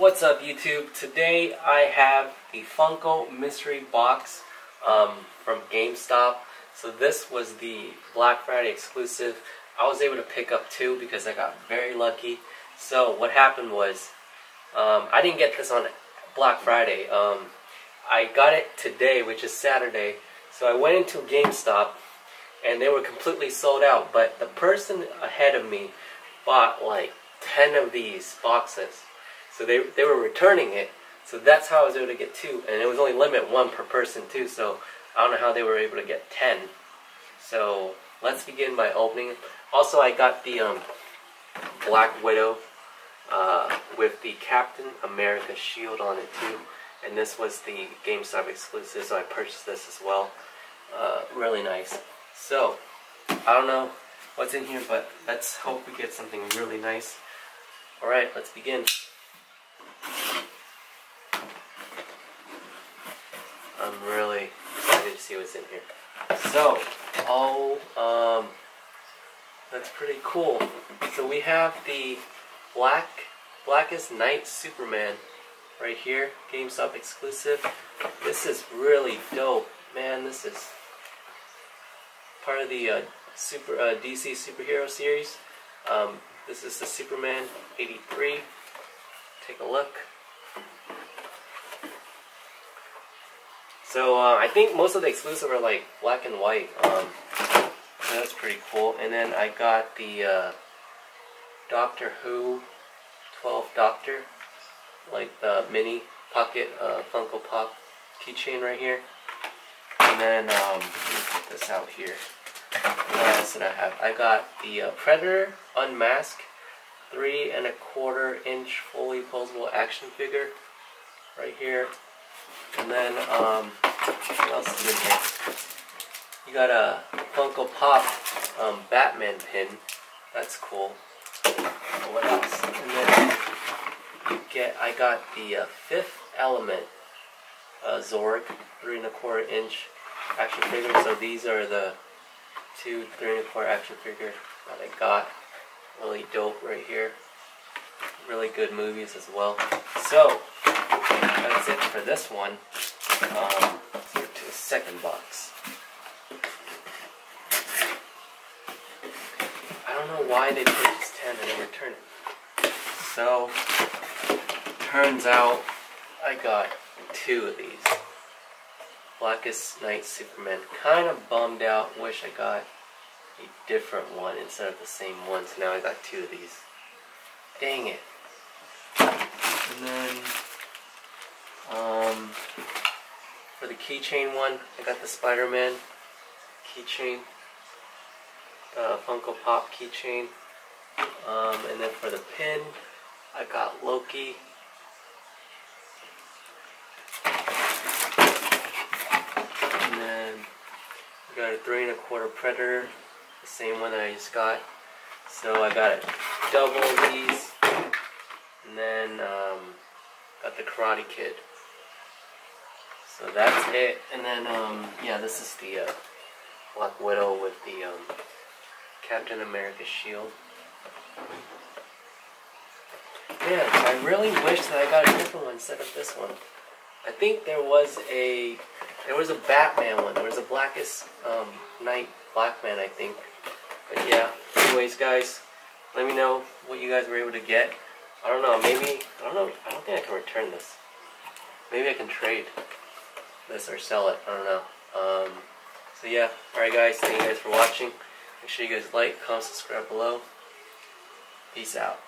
What's up YouTube? Today I have the Funko Mystery Box um, from GameStop. So this was the Black Friday exclusive. I was able to pick up two because I got very lucky. So what happened was, um, I didn't get this on Black Friday. Um, I got it today, which is Saturday. So I went into GameStop and they were completely sold out. But the person ahead of me bought like 10 of these boxes. So they, they were returning it. So that's how I was able to get two. And it was only limit one per person too. So I don't know how they were able to get 10. So let's begin by opening. Also, I got the um, Black Widow uh, with the Captain America shield on it too. And this was the GameStop exclusive, so I purchased this as well. Uh, really nice. So, I don't know what's in here, but let's hope we get something really nice. Alright, let's begin. I'm really excited to see what's in here. So, oh, um, that's pretty cool. So we have the Black, Blackest Night Superman right here, GameStop exclusive. This is really dope, man. This is part of the uh, super uh, DC superhero series. Um, this is the Superman 83. Take a look. So uh, I think most of the exclusive are like black and white. Um, that's pretty cool. And then I got the uh, Doctor Who 12 Doctor, like the mini pocket uh, Funko Pop keychain right here. And then um, put this out here. What else did I have? I got the uh, Predator Unmasked three and a quarter inch fully posable action figure right here. And then, um, what else is in here? You got a Funko Pop um, Batman pin. That's cool. What else? And then you get, I got the uh, Fifth Element uh, Zorg three and a quarter inch action figure. So these are the two three and a quarter action figure that I got. Really dope right here. Really good movies as well. So, that's it for this one. Um, to the second box. I don't know why they purchased 10 and then return it. So, turns out I got two of these. Blackest Night Superman. Kind of bummed out. Wish I got a different one instead of the same one. So now I got two of these. Dang it. And then, um, for the keychain one, I got the Spider-Man keychain. The Funko Pop keychain. Um, and then for the pin, I got Loki. And then I got a three and a quarter Predator, the same one I just got. So I got a double these, and then um, got the Karate Kid. So that's it. And then um, yeah, this is the uh, Black Widow with the um, Captain America shield. Yeah, I really wish that I got a different one instead of this one. I think there was a there was a Batman one. Blackest um, Night Blackman, I think. But yeah. Anyways, guys, let me know what you guys were able to get. I don't know. Maybe I don't know. I don't think I can return this. Maybe I can trade this or sell it. I don't know. Um, so yeah. All right, guys. Thank you guys for watching. Make sure you guys like, comment, subscribe below. Peace out.